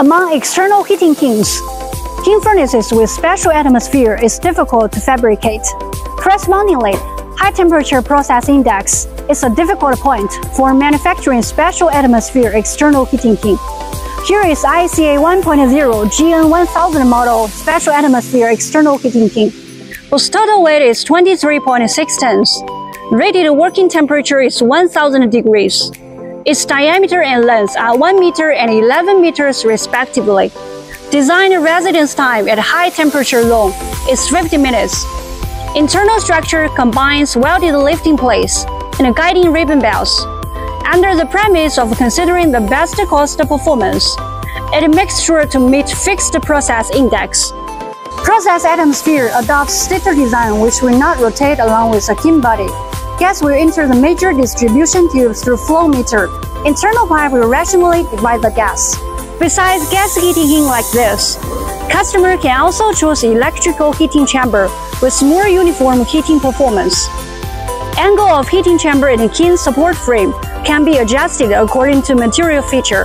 Among external heating kilns, kiln furnaces with special atmosphere is difficult to fabricate. Correspondingly, high temperature process index is a difficult point for manufacturing special atmosphere external heating kiln. Here is ICA 1.0 GN1000 model special atmosphere external heating kiln. Whose total weight is 23.6 tons. Rated working temperature is 1000 degrees. Its diameter and length are 1 meter and 11 meters respectively. Design residence time at high temperature zone is 50 minutes. Internal structure combines welded lifting plates and guiding ribbon belts. Under the premise of considering the best cost performance, it makes sure to meet fixed process index. Process atmosphere adopts sticker design which will not rotate along with a kiln body. Gas will enter the major distribution tubes through flow meter. Internal pipe will rationally divide the gas. Besides gas heating like this, customer can also choose electrical heating chamber with more uniform heating performance. Angle of heating chamber and kiln support frame can be adjusted according to material feature.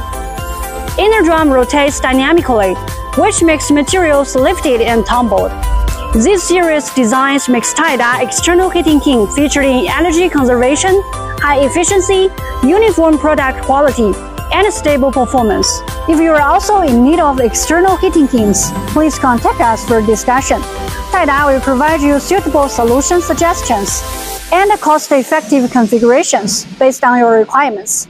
Inner drum rotates dynamically, which makes materials lifted and tumbled. This series designs makes Taeda external heating kiln featuring energy conservation, high efficiency, uniform product quality, and stable performance. If you are also in need of external heating kilns, please contact us for discussion. Taeda will provide you suitable solution suggestions and cost-effective configurations based on your requirements.